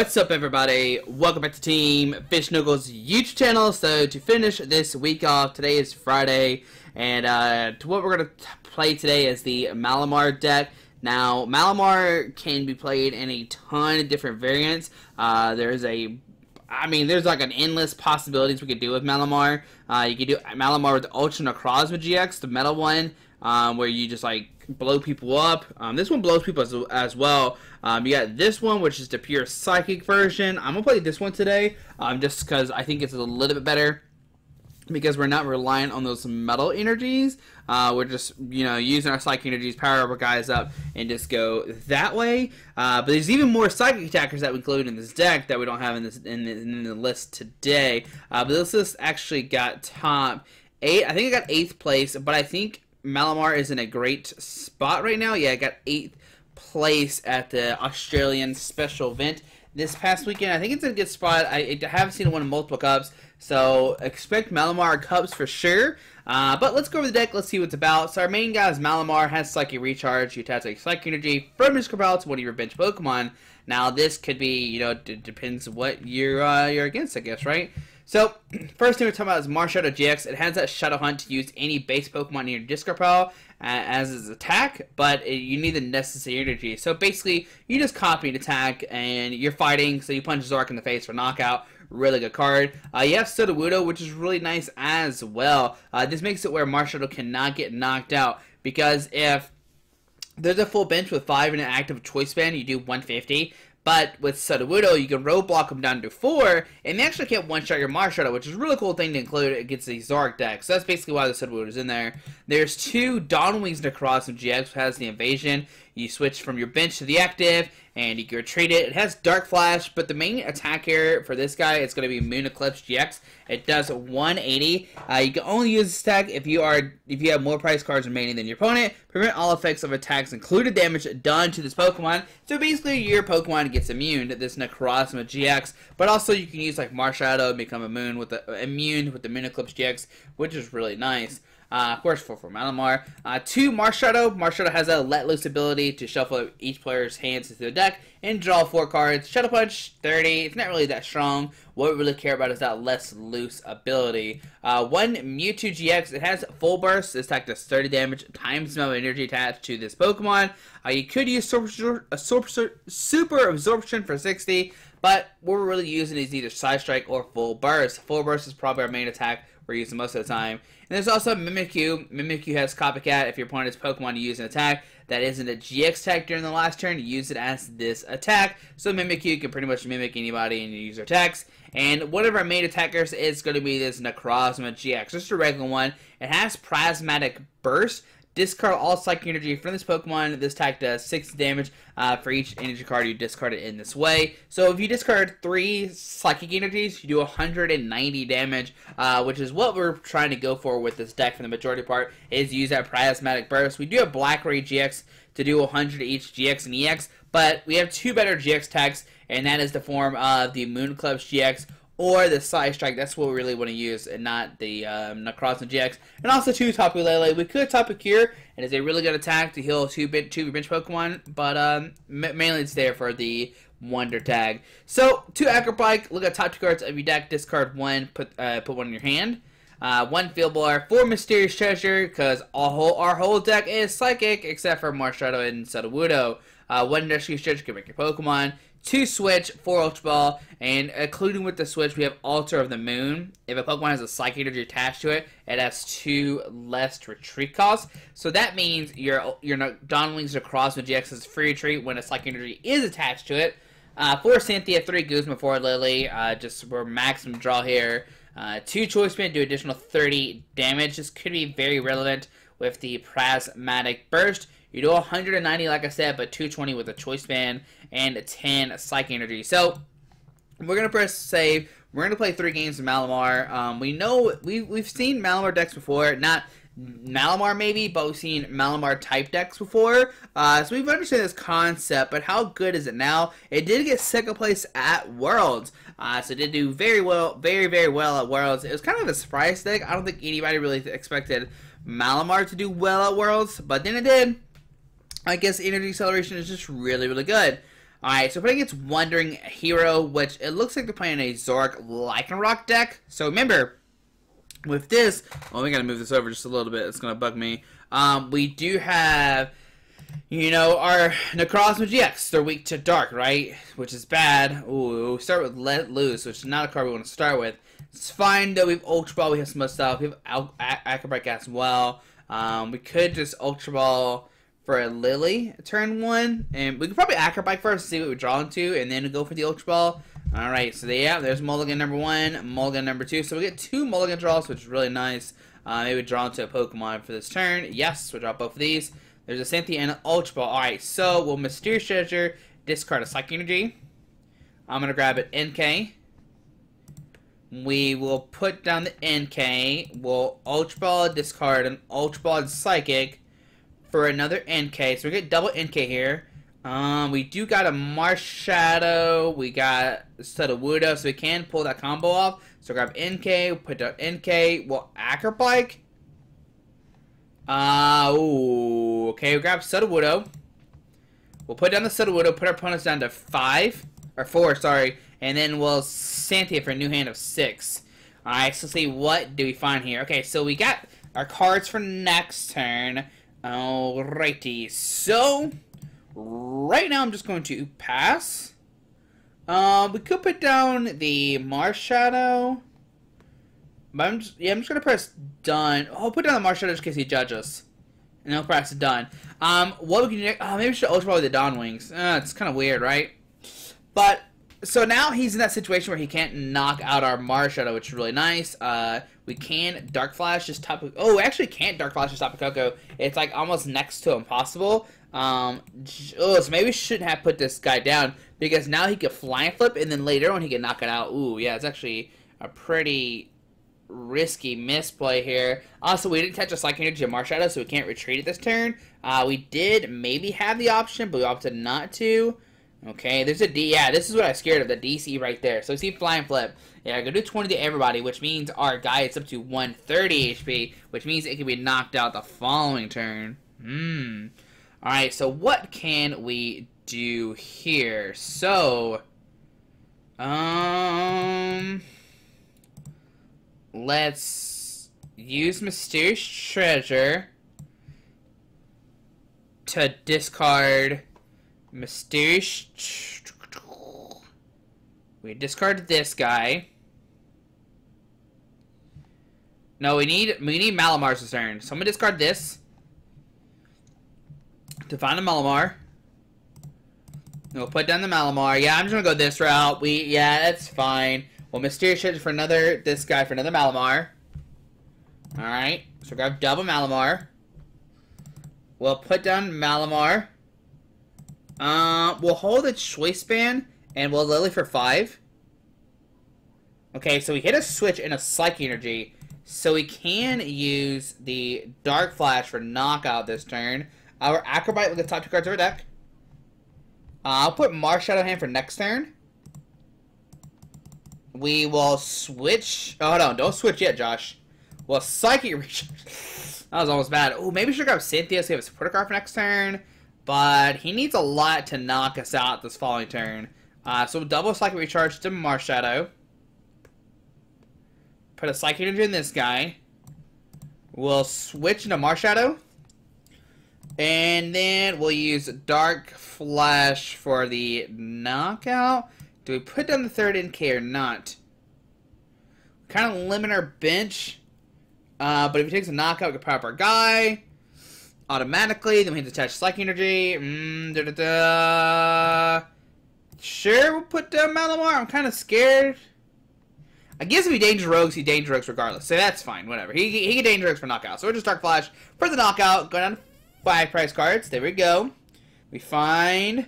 What's up, everybody? Welcome back to Team Fish Knuckles YouTube channel. So, to finish this week off, today is Friday, and uh, to what we're going to play today is the Malamar deck. Now, Malamar can be played in a ton of different variants. Uh, there's a I mean, there's like an endless possibilities we could do with Malamar. Uh, you could do Malamar with Ultra Necrozma GX, the metal one, um, where you just like blow people up. Um, this one blows people as, as well. Um, you got this one, which is the pure psychic version. I'm gonna play this one today, um, just because I think it's a little bit better because we're not reliant on those metal energies. Uh, we're just, you know, using our psychic energies, power our guys up, and just go that way. Uh, but there's even more psychic attackers that we include in this deck that we don't have in this in the, in the list today. Uh, but this list actually got top eight. I think I got eighth place, but I think Malamar is in a great spot right now. Yeah, I got eighth place at the Australian special event this past weekend. I think it's a good spot. I, I haven't seen it win multiple cups, so expect Malamar cups for sure. Uh, but let's go over the deck. Let's see what it's about. So our main guy is Malamar, has Psychic Recharge. You attach Psychic Energy from your Scrabble to one of your bench Pokemon. Now this could be, you know, depends what you're uh, you're against, I guess, right? So, first thing we're talking about is Marshadow GX. It has that Shadow Hunt to use any base Pokemon in your discard pile uh, as its attack, but it, you need the necessary energy. So basically, you just copy an attack, and you're fighting, so you punch Zork in the face for knockout. Really good card. Uh, you have Sudowoodo, which is really nice as well. Uh, this makes it where Marshadow cannot get knocked out, because if there's a full bench with 5 in an active choice band, you do 150. But with Sudowoodo, you can roadblock them down to 4, and they actually can't one-shot your Marshadow, which is a really cool thing to include against the Zoroark deck. So that's basically why the Sudowoodo is in there. There's two Dawn Wings Necrozma GX, has the Invasion. You switch from your bench to the active, and you can retreat it. It has Dark Flash, but the main attack here for this guy is going to be Moon Eclipse GX. It does 180. Uh, you can only use this attack if you are if you have more prize cards remaining than your opponent. Prevent all effects of attacks, including damage done to this Pokemon. So basically, your Pokemon gets immune to this Necrozma GX. But also, you can use like Marshadow and become immune with the immune with the Moon Eclipse GX, which is really nice. Uh, of course, for, for Malamar. Uh, two, Marshadow. Marshadow has a let loose ability to shuffle each player's hands into the deck and draw four cards. Shadow Punch, 30. It's not really that strong. What we really care about is that let loose ability. Uh, one, Mewtwo GX. It has full burst. This attack does 30 damage times the amount of energy attached to this Pokemon. Uh, you could use super, super Absorption for 60. But what we're really using is either Side Strike or Full Burst. Full Burst is probably our main attack we're using most of the time. And there's also Mimikyu. Mimikyu has Copycat. If your opponent's Pokemon to use an attack that isn't a GX attack during the last turn, use it as this attack. So Mimikyu can pretty much mimic anybody and use their attacks. And one of our main attackers is going to be this Necrozma GX. Just a regular one. It has Prismatic Burst. Discard all psychic energy from this Pokemon. This attack does 6 damage uh, for each energy card you discard it in this way. So if you discard 3 psychic energies, you do 190 damage, uh, which is what we're trying to go for with this deck for the majority part, is use that Prismatic Burst. We do have Black Ray GX to do 100 each GX and EX, but we have two better GX attacks, and that is the form of the Moon Eclipse GX or the Side Strike. That's what we really want to use, and not the um, Necrozma GX. And also two Tapu Lele. We could Tapu Cure, and it's a really good attack to heal two bit two bench Pokemon, but um, mainly it's there for the Wonder Tag. So two Acrobike. Look at top two cards of your deck. Discard one. Put uh, put one in your hand. Uh, one Field Blower, four Mysterious Treasure, because our whole, our whole deck is Psychic, except for Marshadow and Sudowoodo. Uh, one Mysterious Treasure can make your Pokemon two switch, four ultra ball, and including with the switch, we have Altar of the Moone. If a Pokemon has a psychic energy attached to it, it has two less retreat costs. So that means your your Dawn Wings Necrozma GX is free retreat when a psychic energy is attached to it. Uh, four Cynthia, three Guzma, four Lily, uh, just for maximum draw here. Uh, two Choice Band do additional 30 damage. This could be very relevant with the Prismatic Burst. You do 190, like I said, but 220 with a choice band and 10 psychic energy. So we're gonna press save. We're gonna play three games of Malamar. Um, we know we we've seen Malamar decks before, not Malamar maybe, but we've seen Malamar type decks before. Uh, so we've understood this concept, but how good is it now? It did get second place at Worlds, uh, so it did do very well, very very well at Worlds. It was kind of a surprise deck. I don't think anybody really expected Malamar to do well at Worlds, but then it did. I guess energy acceleration is just really, really good. Alright, so playing against Wandering Hero, which it looks like they're playing a Zork Lycanroc deck. So remember, with this, well, we gotta move this over just a little bit. It's gonna bug me. Um, we do have, you know, our Necrozma GX. They're weak to dark, right? Which is bad. Ooh, start with Let Loose, which is not a card we want to start with. It's fine though. We have Ultra Ball. We have some other stuff. We have Al Acrobike as well. Um, we could just Ultra Ball for a Lily turn one, and we could probably Acrobike first, see what we draw into, and then go for the Ultra Ball. All right, so yeah, there's Mulligan number one, Mulligan number two. So we get two Mulligan draws, which is really nice. Uh, maybe draw into a Pokemon for this turn. Yes, we draw both of these. There's a Cynthia and an Ultra Ball. All right, so we'll Mysterious Treasure, discard a Psychic Energy. I'm gonna grab an Inkay. We will put down the Inkay. We'll Ultra Ball, discard an Ultra Ball and Psychic for another Inkay. So we get double Inkay here. Um, we do got a Marshadow. We got Sudowoodo, so we can pull that combo off. So grab Inkay, put down Inkay. Well, Acrobike. Uh, ooh, okay, we grab Sudowoodo. We'll put down the Sudowoodo, put our opponents down to five, or four, sorry, and then we'll Cynthia for a new hand of six. Alright, so see what do we find here. Okay, so we got our cards for next turn. Alrighty, so right now I'm just going to pass. Uh, we could put down the Marshadow. But I'm just, yeah, I'm just gonna press done. Oh, I'll put down the Marshadow just in case he judges. And I'll press done. Um, what we can do, oh, maybe we should ultra with the Dawn Wings. Uh, it's kind of weird, right? But so now he's in that situation where he can't knock out our Marshadow, which is really nice. Uh, we can Dark Flash just top oh, we actually can't Dark Flash just Tapu Koko. It's like almost next to impossible. Um, oh, so maybe we shouldn't have put this guy down because now he could fly flip and then later on he can knock it out. Ooh, yeah, it's actually a pretty risky misplay here. Also, we didn't catch a Psychic Energy of Marshadow, so we can't retreat at this turn. Uh, we did maybe have the option, but we opted not to. Okay, there's a D. Yeah, this is what I am scared of, the DC right there. So see Flying Flip. Yeah, I can do 20 to everybody, which means our guy is up to 130 HP, which means it can be knocked out the following turn. Hmm. Alright, so what can we do here? So, um, let's use Mysterious Treasure to discard Mysterious. We discard this guy. No, we need we need Malamar's turn. So I'm gonna discard this to find a Malamar. We'll put down the Malamar. Yeah, I'm just gonna go this route. We yeah, that's fine. Well, Mysterious Treasure for another this guy for another Malamar. Alright. So grab double Malamar. We'll put down Malamar. Uh, we'll hold a choice band, and we'll Lily for five. Okay, so we hit a switch and a Psychic Energy. So we can use the Dark Flash for knockout this turn. Our Acrobike with the top two cards of our deck. Uh, I'll put Marshadow hand for next turn. We will switch. Oh, no, don't switch yet, Josh. Well, Psychic Recharge. that was almost bad. Oh, maybe we should grab Cynthia so we have a supporter card for next turn. But he needs a lot to knock us out this following turn. Uh, so double Psychic Recharge to Marshadow. Put a Psychic Energy in this guy. We'll switch into Marshadow. And then we'll use Dark Flash for the knockout. Do we put down the third Inkay or not? Kind of limit our bench. Uh, but if he takes a knockout, we can power up our guy automatically. Then we have to attach Psychic Energy. Mm, da, da, da. Sure, we'll put down Malamar. I'm kind of scared. I guess if he Dangerous Rogue, he Dangerous Rogue regardless. So that's fine, whatever. He, he can Dangerous Rogue for knockout. So we're just Dark Flash for the knockout. Go down to five prize cards. There we go. We find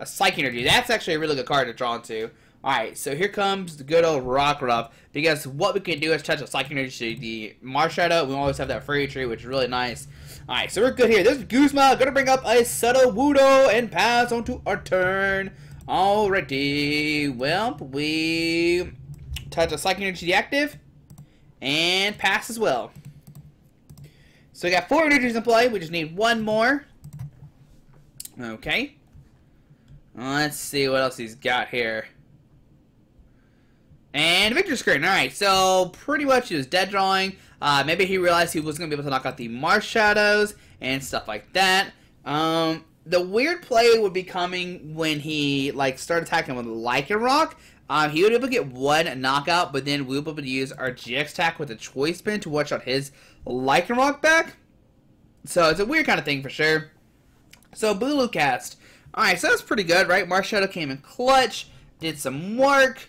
a Psychic Energy. That's actually a really good card to draw into. Alright, so here comes the good old Rock Rockruff. Because what we can do is touch a Psychic Energy to the Marshadow. We always have that Fairy Tree, which is really nice. Alright, so we're good here. This is Guzma. Gonna bring up a Sudowoodo and pass on to our turn. Alrighty. Well, we touch a Psychic Energy active and pass as well. So we got four energies in play. We just need one more. Okay. Let's see what else he's got here. And victory screen. Alright, so pretty much he was dead drawing. Uh, maybe he realized he was going to be able to knock out the Marshadows and stuff like that. Um, the weird play would be coming when he like started attacking with Lycanroc. Um, he would be able to get one knockout, but then we would be able to use our GX attack with a choice spin to watch out his Lycanroc back. So it's a weird kind of thing for sure. So Bulu cast. Alright, so that's pretty good, right? Marshadow came in clutch, did some work.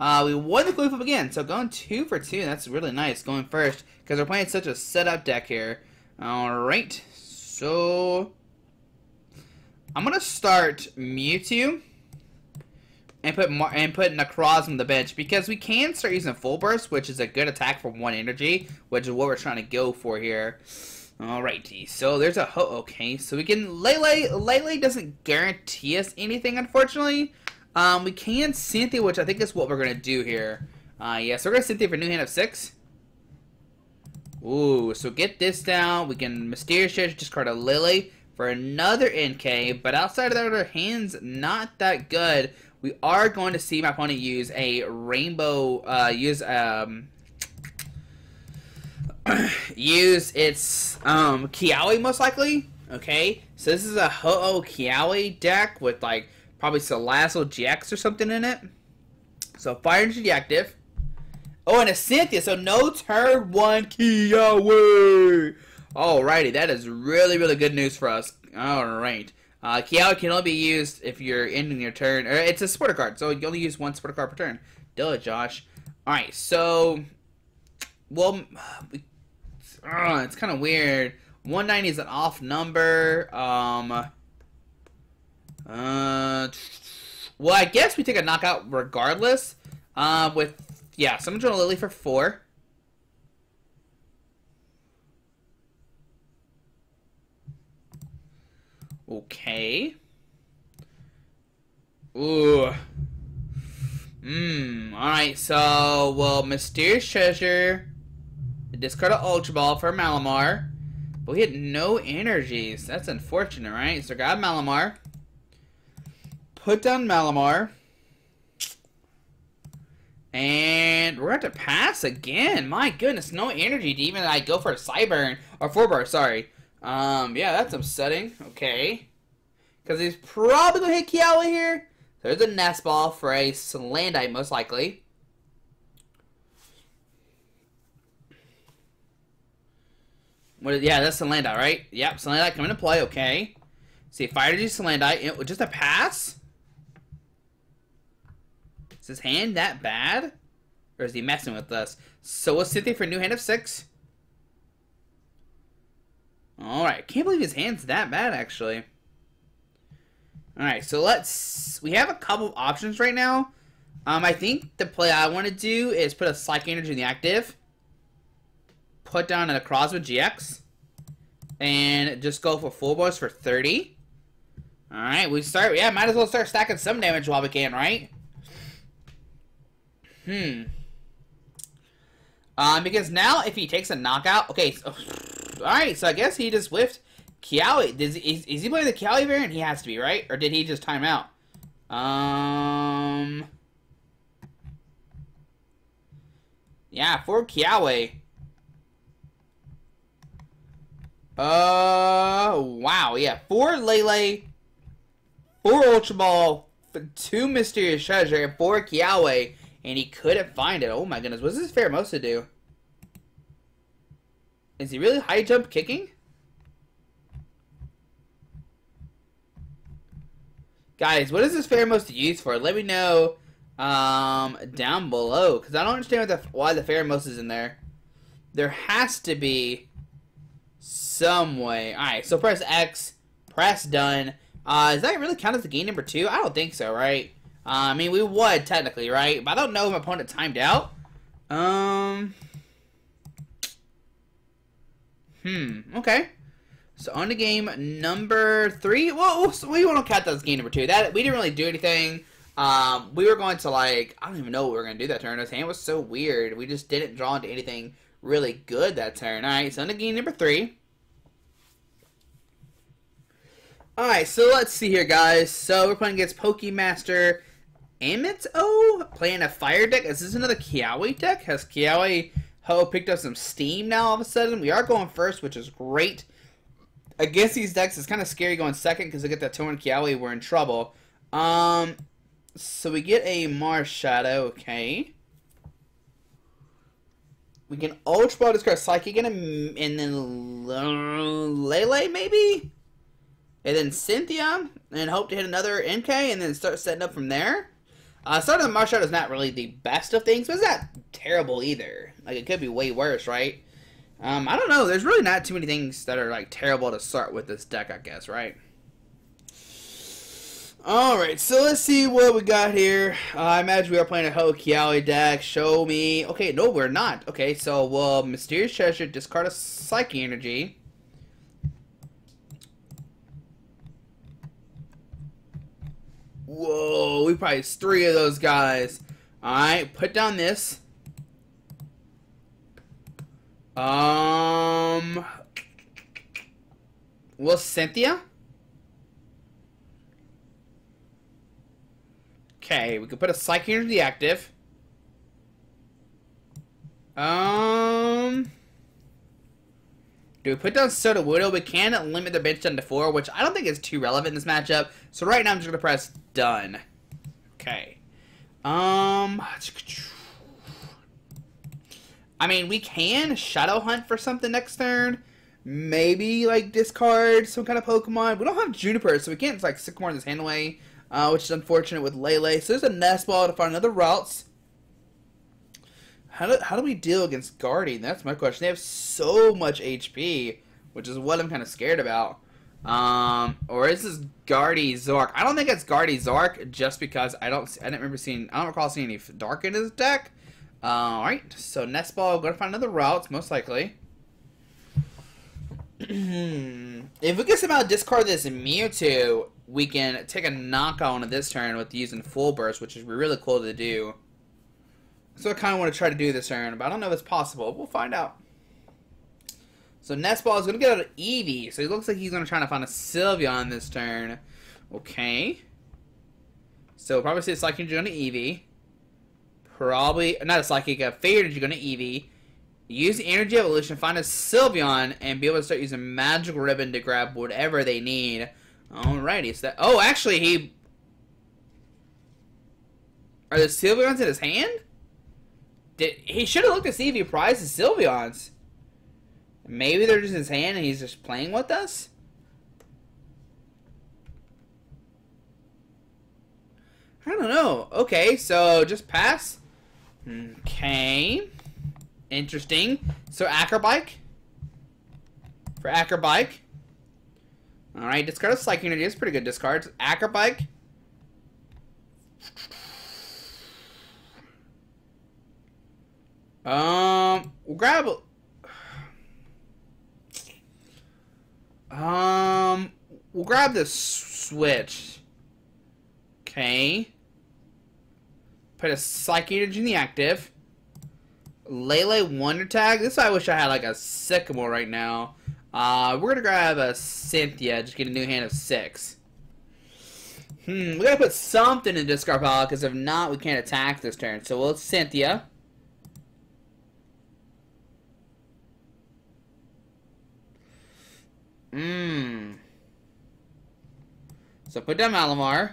Uh, we won the coin flip again, so going two for two. That's really nice going first because we're playing such a setup deck here. All right, so I'm gonna start Mewtwo and put Mar and put Necrozma on the bench because we can start using Full Burst, which is a good attack for one energy, which is what we're trying to go for here. Alrighty, so there's a ho. Okay, so we can Lele. Lele doesn't guarantee us anything, unfortunately. Um, we can Cynthia, which I think is what we're going to do here. Uh, yeah, so we're going to Cynthia for new hand of six. Ooh, so get this down. We can Mysterious Treasure, discard a Lily for another Inkay, but outside of that, our hand's not that good. We are going to see my opponent use a Rainbow, uh, use, um, use its, um, Kiawe most likely. Okay, so this is a Ho-Oh Kiawe deck with, like, probably Salazzle GX or something in it. So Fire Energy active. Oh, and a Cynthia, so no turn one Kiawe. Alrighty, that is really, really good news for us. Alright. Uh, Kiawe can only be used if you're ending your turn. Or it's a supporter card, so you only use one supporter card per turn. Duh, Josh. Alright, so... Well, uh, it's kind of weird. 190 is an off number. Um... Uh, well, I guess we take a knockout regardless. Uh, with yeah, someone draw Lily for four. Okay. Ooh. Mmm. Alright, so, well, Mysterious Treasure. Discard an Ultra Ball for Malamar. But we had no energies. That's unfortunate, right? So, got Malamar put down Malamar. And we're going to pass again. My goodness, no energy to even like go for a Cyburn. Or Four sorry. Um, yeah, that's upsetting. Okay. Because he's probably going to hit Kiawe here. There's a Nest Ball for a Salandite, most likely. What is, yeah, that's Salandite, right? Yep, Salandite coming to play, okay. See, Fire Energy Salandite, just a pass? Is his hand that bad? Or is he messing with us? So we'll sit for a new hand of six. Alright, can't believe his hand's that bad, actually. Alright, so let's... We have a couple of options right now. Um, I think the play I want to do is put a Psychic Energy in the active. Put down a Necrozma GX. And just go for Full Burst for 30. Alright, we start... Yeah, might as well start stacking some damage while we can, right? Hmm. Um, because now if he takes a knockout, okay, so, all right, so I guess he just whiffed Kiawe. Does is, is he playing the Kiawe variant? He has to be, right? Or did he just time out? Um. Yeah, for Kiawe. Uh, wow, yeah, four Lele, four Ultra Ball, two Mysterious Treasure, and four Kiawe and he couldn't find it. Oh my goodness, what does this Pheromosa do? Is he really high jump kicking? Guys, what is this Pheromosa used for? Let me know um, down below, because I don't understand the, why the Pheromosa is in there. There has to be some way. Alright, so press X, press done. Uh, does that really count as the game number two? I don't think so, right? Uh, I mean, we would, technically, right? But I don't know if my opponent timed out. Um... Hmm, okay. So on to game number three. Well, we won't count that as game number two. That we didn't really do anything. Um, we were going to like I don't even know what we were gonna do that turn. His hand was so weird. We just didn't draw into anything really good that turn. All right, so on to game number three. Alright, so let's see here, guys. So we're playing against Pokemaster Amito, playing a fire deck. Is this another Kiawe deck? Has Kiawe Ho picked up some steam now all of a sudden? We are going first, which is great. Against these decks, it's kind of scary going second because they get that Torn Kiawe, we're in trouble. Um, so we get a Marshadow, okay. We can Ultra Ball discard Psychic and, a, and then Lele, maybe? And then Cynthia, and hope to hit another Inkay, and then start setting up from there. Uh, starting the Marshadow is not really the best of things, but it's not terrible either. Like, it could be way worse, right? Um, I don't know. There's really not too many things that are, like, terrible to start with this deck, I guess, right? Alright, so let's see what we got here. Uh, I imagine we are playing a Hokiawi deck. Show me. Okay, no, we're not. Okay, so, well, Mysterious Treasure, discard a Psychic Energy. Whoa, we probably three of those guys. Alright, put down this. Um... Well, Cynthia? Okay, we can put a Psychic Energy active. Um... Do we put down Soda Sudowoodo? We can limit the bench down to four, which I don't think is too relevant in this matchup. So right now I'm just going to press done. Okay. Um... I mean, we can Shadow Hunt for something next turn. Maybe, like, discard some kind of Pokemon. We don't have Juniper, so we can't, like, Sycamore in this hand away uh, which is unfortunate with Lele. So there's a Nest Ball to find another Ralts. How do, how do we deal against Guardian? That's my question. They have so much HP, which is what I'm kind of scared about. Um, or is this Guardy Zork? I don't think it's Guardy Zork, just because I don't I didn't remember seeing I don't recall seeing any Dark in his deck. Uh, all right, so Nest Ball, going to find another Ralts most likely. if we can somehow discard this Mewtwo, we can take a knockout on this turn with using Full Burst, which is really cool to do. So I kind of want to try to do this turn, but I don't know if it's possible. We'll find out. So Nestball is going to get out of Eevee, so it looks like he's going to try to find a Sylveon this turn. Okay. So probably see a Psychic Energy on Eevee. Probably, not a Psychic, a Energy going to Eevee. Use Energy Evolution, find a Sylveon, and be able to start using Magic Ribbon to grab whatever they need. Alrighty, so that... Oh, actually, he... Are the Sylveons in his hand? Did He should have looked to see if he prized the Sylveons. Maybe they're just his hand and he's just playing with us? I don't know. Okay, so just pass. Okay. Interesting. So Acrobike. For Acrobike. Alright, discard a Psychic Energy. It's pretty good discard. Acrobike. Um, we'll grab... Um, we'll grab this switch. Okay. Put a Psychic Energy in the active. Lele Wonder Tag. This I wish I had like a Sycamore right now. Uh, we're gonna grab a Cynthia, just get a new hand of six. Hmm, we gotta put something in discard pile, because if not, we can't attack this turn. So we'll Cynthia. Mmm. So put down Malamar.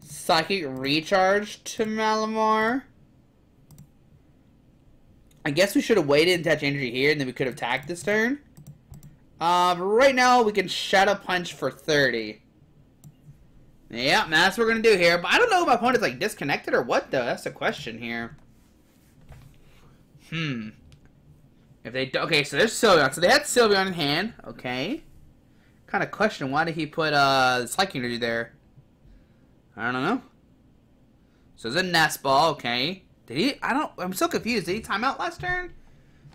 Psychic Recharge to Malamar. I guess we should have waited and touch energy here, and then we could have attacked this turn. Uh, but right now, we can Shadow Punch for 30. Yeah, that's what we're going to do here. But I don't know if my opponent's, like, disconnected or what, though. That's the question here. Hmm. If they... Okay, so there's Sylveon. So they had Sylveon in hand. Okay. Kind of question, why did he put, uh, Psychic Energy there? I don't know. So there's a Nest Ball. Okay. Did he... I don't... I'm so confused. Did he time out last turn?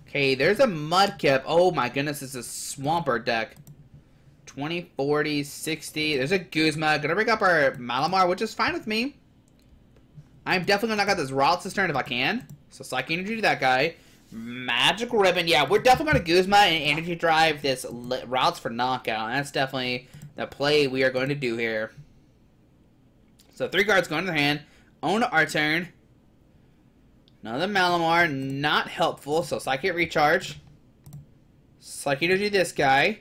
Okay, there's a Mudkip. Oh my goodness, it's a Swampert deck. 20, 40, 60. There's a Guzma. Gonna bring up our Malamar, which is fine with me. I'm definitely gonna knock out this Ralts this turn if I can. So Psychic Energy to that guy. Magic Ribbon. Yeah, we're definitely gonna Guzma and Energy Drive this Ralts for knockout. That's definitely the play we are going to do here. So three cards going to the hand. On our turn. Another Malamar, not helpful, so Psychic Recharge. Psychic Energy this guy.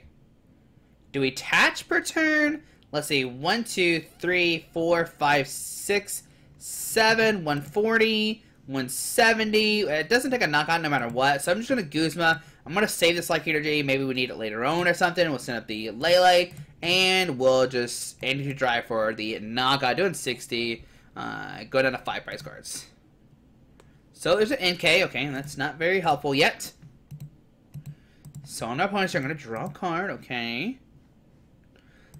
Do we attach per turn? Let's see, 1, 2, 3, 4, 5, 6, 7, 140, 170. It doesn't take a knockout no matter what, so I'm just going to Guzma. I'm going to save this Psychic Energy. Maybe we need it later on or something. We'll send up the Lele, and we'll just energy drive for the knockout, doing 60. Uh, go down to 5 prize cards. So there's an Inkay, okay, that's not very helpful yet. So on our opponent's I'm going to draw a card, okay.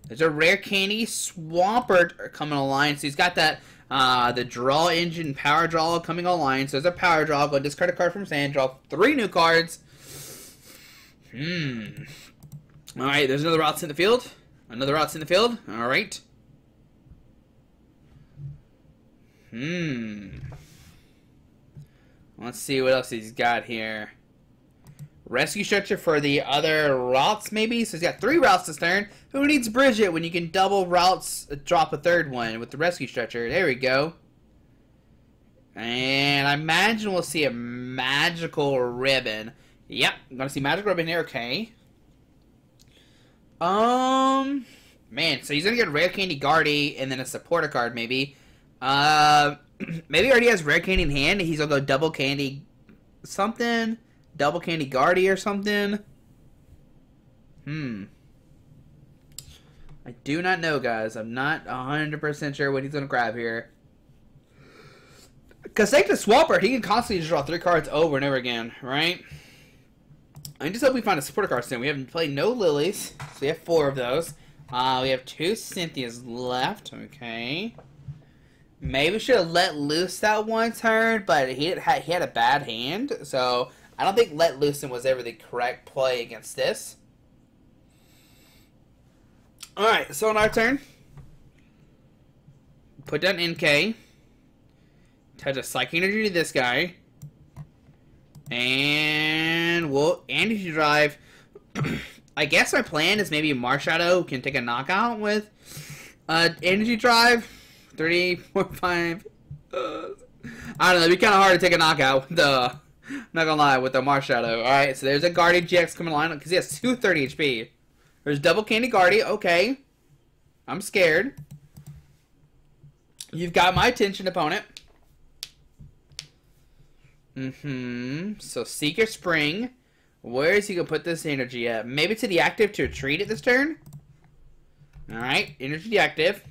There's a rare candy Swampert coming online. So he's got that uh, the draw engine power draw coming online. So there's a power draw. Go discard a card from sand. Draw three new cards. Hmm. All right. There's another Ralts in the field. Another Ralts in the field. All right. Hmm. Let's see what else he's got here. Rescue Stretcher for the other Ralts, maybe? So he's got three Ralts this turn. Who needs Brigette when you can double Ralts, uh, drop a third one with the rescue stretcher? There we go. And I imagine we'll see a magical ribbon. Yep, I'm gonna see magical ribbon here, okay. Um, man, so he's gonna get Rare Candy Guardy and then a supporter card, maybe. Uh, maybe already has Rare Candy in hand. He's gonna go double Candy something. Double Candy Guardy or something. Hmm. I do not know, guys. I'm not 100% sure what he's going to grab here. Because thanks to Swampert, he can constantly just draw three cards over and over again, right? I just hope we find a supporter card soon. We haven't played no Lilies, so we have four of those. Uh, we have two Cynthias left, okay. Maybe should have let loose that one turn, but he had, he had a bad hand, so I don't think let loosen was ever the correct play against this. Alright, so on our turn, put down Inkay, touch a Psychic Energy to this guy, and we'll energy drive. I guess my plan is maybe Marshadow can take a knockout with uh, energy drive. Three, four, five. Uh, I don't know. It'd be kind of hard to take a knockout with the not gonna lie, with the Marshadow. Alright, so there's a Guardy GX coming along, because he has 230 HP. There's double Candy Guardy, okay. I'm scared. You've got my attention, opponent. Mm-hmm. So Secret Spring. Where is he gonna put this energy at? Maybe to the active to retreat at this turn? Alright, energy deactive.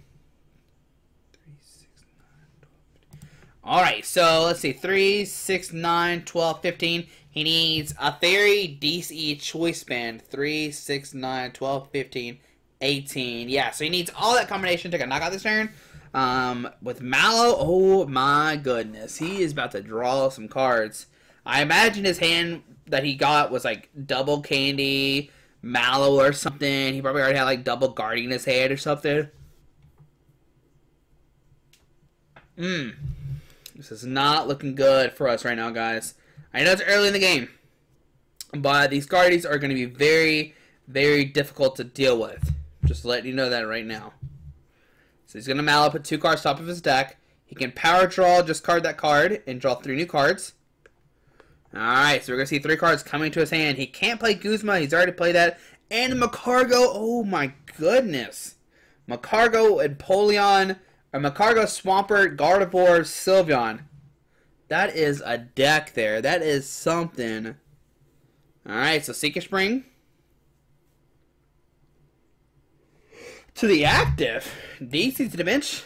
Alright, so let's see. 3, 6, 9, 12, 15. He needs a Fairy DC Choice Band. 3, 6, 9, 12, 15, 18. Yeah, so he needs all that combination to get knockout this turn. Um, with Mallow, oh my goodness. He is about to draw some cards. I imagine his hand that he got was like double candy, Mallow or something. He probably already had like double guarding in his hand or something. Mmm. This is not looking good for us right now, guys. I know it's early in the game, but these Guardies are going to be very, very difficult to deal with. Just letting you know that right now. So he's going to Mallow, put two cards top of his deck. He can power draw, just card that card, and draw three new cards. Alright, so we're going to see three cards coming to his hand. He can't play Guzma. He's already played that. And Magcargo. Oh, my goodness. Magcargo and Polion a Magcargo, Swampert, Gardevoir, Sylveon. That is a deck there. That is something. Alright, so Secret Spring. To the active. DC to the bench.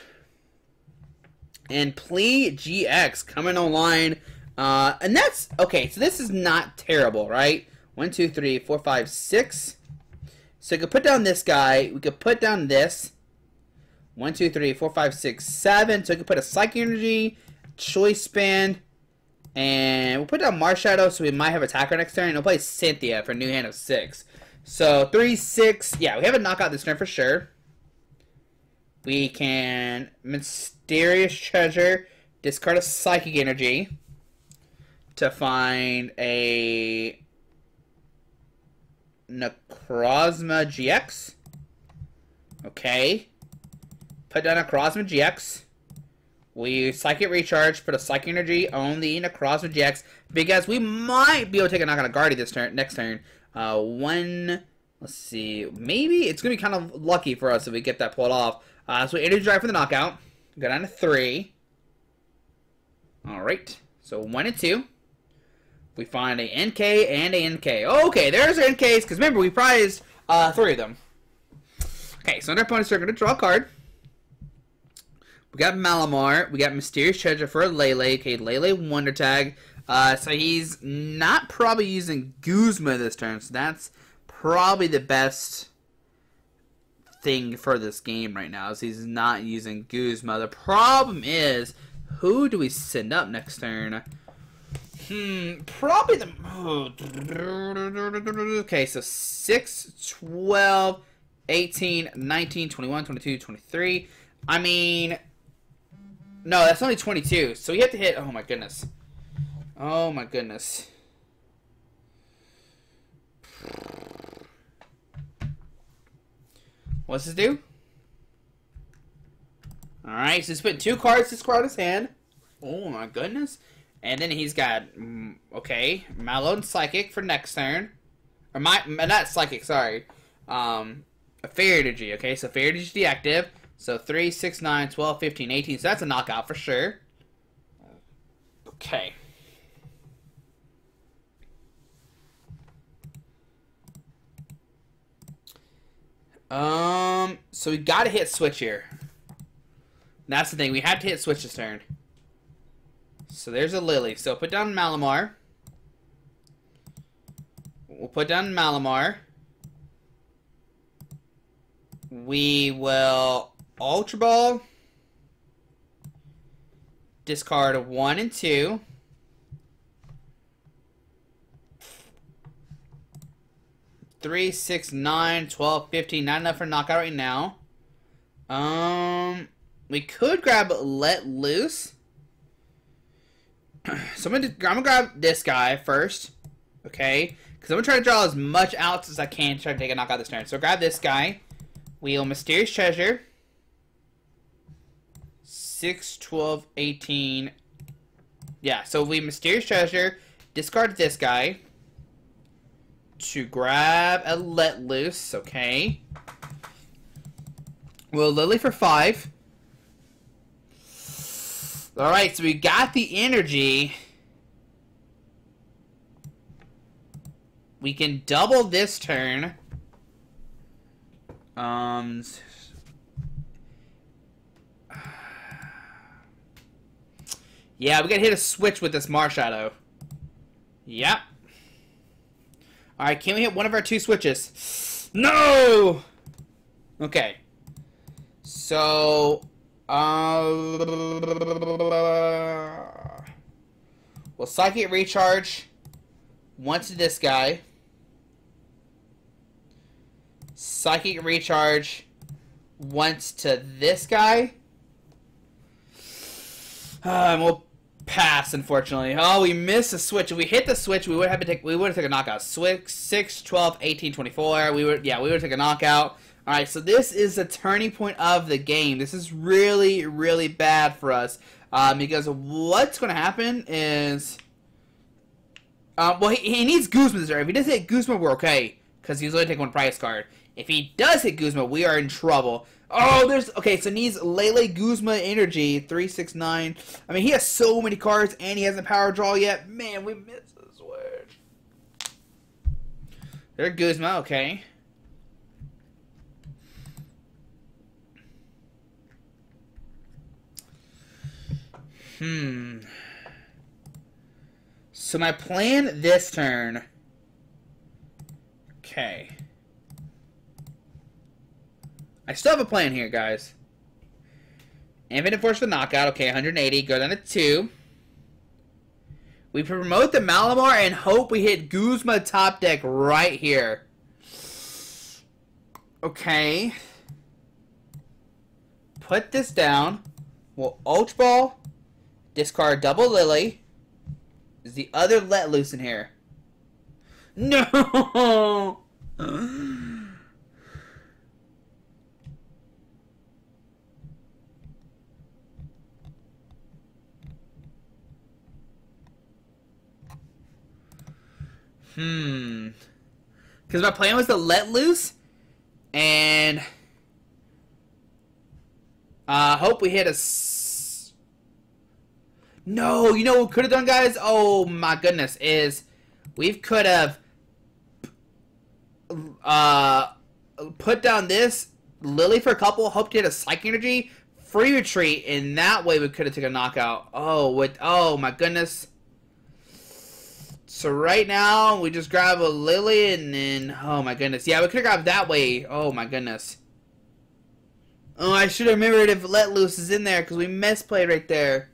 And Plea GX coming online. Uh, and that's, okay, so this is not terrible, right? One, two, three, four, five, six. So we could put down this guy. We could put down this. One, two, three, four, five, six, seven. So we can put a Psychic Energy, Choice Band, and we'll put down Marshadow so we might have Attacker next turn. And we'll play Cynthia for a new hand of six. So three, six. Yeah, we have a knockout this turn for sure. We can Mysterious Treasure, discard a Psychic Energy to find a Necrozma GX. Okay. Put down a Necrozma GX. We Psychic Recharge, put a Psychic Energy on the Necrozma GX, because we might be able to take a knock on a Guardy this turn, next turn. Uh, one, let's see, maybe it's going to be kind of lucky for us if we get that pulled off. Uh, so Energy Drive for the knockout. Go down to three. Alright, so one and two. We find a Inkay and a Inkay. Okay, there's our Inkays, because remember, we prized uh, three of them. Okay, so our opponents are going to draw a card. We got Malamar. We got Mysterious Treasure for Lele. Okay, Lele Wonder Tag. Uh, so he's not probably using Guzma this turn, so that's probably the best thing for this game right now, is he's not using Guzma. The problem is, who do we send up next turn? Hmm, probably the... Okay, so 6, 12, 18, 19, 21, 22, 23. I mean... No, that's only 22. So you have to hit... Oh, my goodness. Oh, my goodness. What's this do? Alright, so he's putting two cards to card in his hand. Oh, my goodness. And then he's got... Mm, okay, Malone Psychic for next turn. Or my... Not Psychic, sorry. Um, a Fairy Energy, okay? So Fairy Energy deactive. So 3, 6, 9, 12, 15, 18. So that's a knockout for sure. Okay. Um, so we gotta hit switch here. That's the thing. We have to hit switch this turn. So there's a Lily. So put down Malamar. We'll put down Malamar. We will Ultra Ball. Discard 1 and 2. Three, six, nine, twelve, fifteen. Not enough for knockout right now. Um, we could grab Let Loose. so I'm gonna, I'm gonna grab this guy first, okay? Because I'm gonna try to draw as much outs as I can to try to take a knockout this turn. So grab this guy. Wheel Mysterious Treasure. 6, 12, 18. Yeah, so we Mysterious Treasure, discard this guy to grab a Let Loose, okay. Well, Lily for 5. Alright, so we got the energy. We can double this turn. Um, Yeah, we gotta hit a switch with this Marshadow. Yep. Alright, can we hit one of our two switches? No! Okay. So, uh, well, Psychic Recharge once to this guy. Psychic Recharge once to this guy. Uh, we'll pass, unfortunately. Oh, we missed a switch. If we hit the switch, we would have to take. We would have taken a knockout. Switch 6, 12, 18, 24. We would, yeah, we would take a knockout. All right, so this is the turning point of the game. This is really, really bad for us um, because what's going to happen is, uh, well, he, he needs Guzma there. If he doesn't hit Guzma, we're okay because he's only taking one prize card. If he does hit Guzma, we are in trouble. Oh, there's okay. So needs Lele Guzma energy three six nine. I mean, he has so many cards and he hasn't power draw yet. Man, we missed the switch. There, Guzma. Okay. Hmm. So my plan this turn. Okay. I still have a plan here, guys. Infinite Force for knockout. Okay, 180. Go down to 2. We promote the Malamar and hope we hit Guzma top deck right here. Okay. Put this down. We'll Ultra Ball. Discard Double Lily. Is the other let loose in here? No! Hmm. Because my plan was to let loose and uh, hope we hit a. S- no, you know what we could have done, guys? Oh my goodness, is we could have uh put down this Lillie for a couple, hope to hit a psych energy, free retreat, and that way we could have taken a knockout. Oh, with oh my goodness. So right now we just grab a Lillie and then oh my goodness. Yeah, we could have grabbed that way. Oh my goodness. Oh, I should have remembered if Let Loose is in there because we misplayed right there.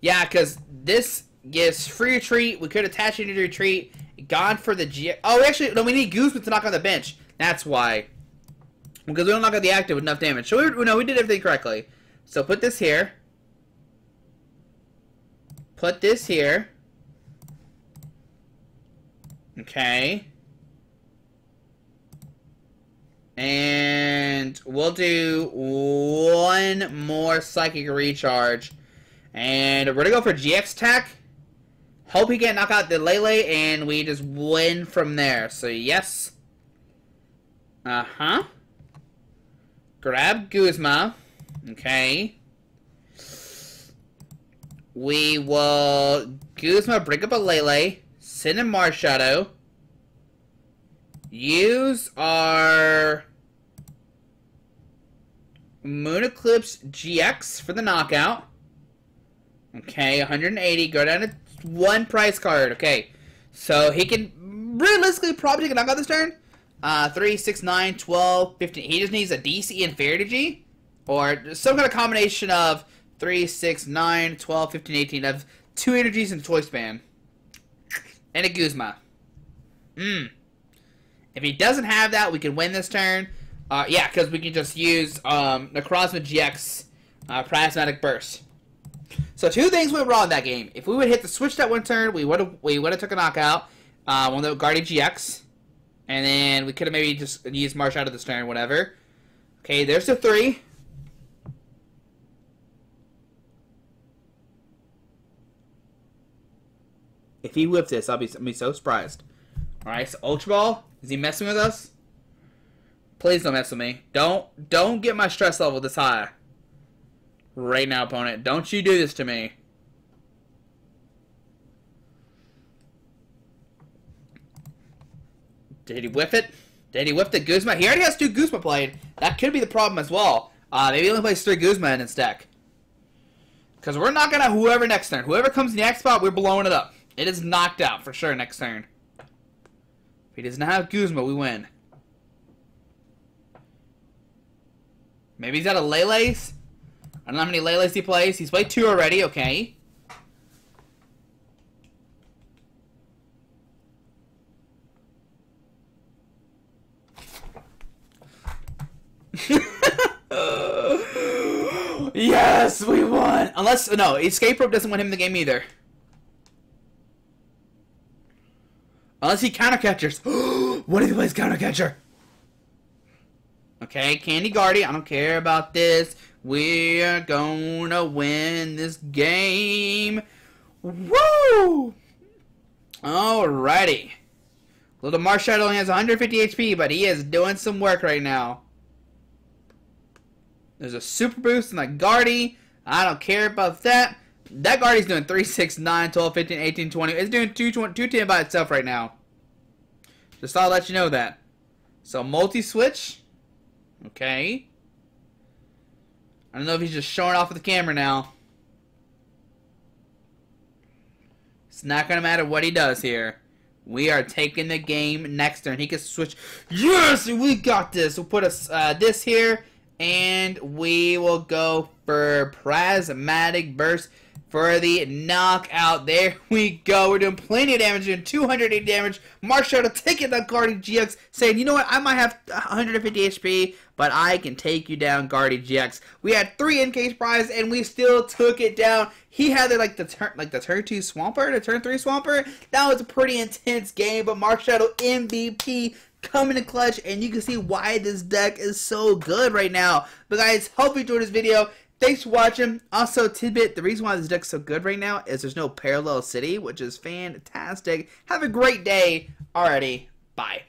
Yeah, because this gives free retreat. We could attach it into retreat. Gone for the G. Oh, actually, no, we need Guzma to knock on the bench. That's why. Because we don't knock out the active with enough damage. So, we, no, we did everything correctly. So, put this here. Put this here. Okay. And we'll do one more Psychic Recharge. And we're to go for GX Tech. Hope he can knock out the Lele, and we just win from there. So, yes. Uh-huh. Grab Guzma. Okay. We will Guzma bring up a Lele. Send in Marshadow. Use our Moon Eclipse GX for the knockout. Okay, 180. Go down to one prize card. Okay, so he can realistically probably take a knockout this turn. Uh, 3, 6, 9, 12, 15. He just needs a DC and Fair Or some kind of combination of 3, 6, 9, 12, 15, 18. Of two energies and choice band. And a Guzma. Mmm. If he doesn't have that, we can win this turn. Uh, yeah, because we can just use um, Necrozma GX uh, Prismatic Burst. So two things went wrong that game. If we would hit the switch that one turn, we would have we would have took a knockout. Uh, the Gardevoir GX, and then we could have maybe just used Marshadow this turn, whatever. Okay, there's the three. If he whips this, I'll be, I'll be so surprised. Alright, so Ultra Ball, is he messing with us? Please don't mess with me. Don't don't get my stress level this high. Right now, opponent. Don't you do this to me. Did he whiff it? Did he whiff the Guzma? He already has two Guzma played. That could be the problem as well. Uh, maybe he only plays three Guzma in his deck. Because we're not going to whoever next turn. Whoever comes in the X spot, we're blowing it up. It is knocked out for sure next turn. If he does not have Guzma, we win. Maybe he's got a Lele's. I don't know how many Lele's he plays. He's played two already, okay. yes, we won! Unless, no, Escape Rope doesn't win him the game either. Unless he counter catchers. what if he plays counter catcher? Okay, Candy Guardy, I don't care about this. We're gonna win this game. Woo! Alrighty. Little Marshall only has 150 HP, but he is doing some work right now. There's a super boost in the Guardy. I don't care about that. That Guardy's doing 3, 6, 9, 12, 15, 18, 20. It's doing two, two, ten by itself right now. Just thought I'd let you know that. So, multi-switch. Okay. I don't know if he's just showing off with the camera now. It's not going to matter what he does here. We are taking the game next turn. He can switch. Yes, we got this. We'll put us uh, this here, and we will go for Prismatic Burst for the knockout. There we go. We're doing plenty of damage, doing 280 damage. Marshall taking that Gardevoir GX, saying, you know what, I might have 150 HP, but I can take you down, Gardevoir GX. We had three in-case prize, and we still took it down. He had like the turn like the turn two Swampert, the turn three Swampert. That was a pretty intense game, but Marshadow MVP coming in clutch, and you can see why this deck is so good right now. But guys, hope you enjoyed this video. Thanks for watching. Also, tidbit: the reason why this deck's so good right now is there's no parallel city, which is fantastic. Have a great day already. Bye.